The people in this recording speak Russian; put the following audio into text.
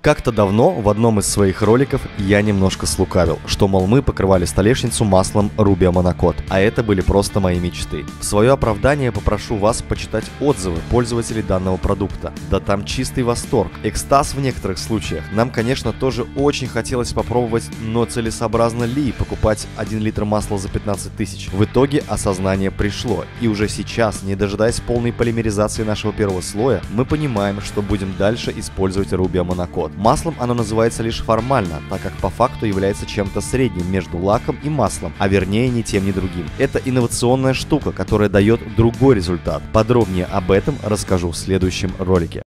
Как-то давно в одном из своих роликов я немножко слукавил, что, мол, мы покрывали столешницу маслом Rubia Monocot, а это были просто мои мечты. В свое оправдание попрошу вас почитать отзывы пользователей данного продукта. Да там чистый восторг, экстаз в некоторых случаях. Нам, конечно, тоже очень хотелось попробовать, но целесообразно ли покупать 1 литр масла за 15 тысяч? В итоге осознание пришло, и уже сейчас, не дожидаясь полной полимеризации нашего первого слоя, мы понимаем, что будем дальше использовать Rubia Monocot. Маслом оно называется лишь формально, так как по факту является чем-то средним между лаком и маслом, а вернее ни тем ни другим. Это инновационная штука, которая дает другой результат. Подробнее об этом расскажу в следующем ролике.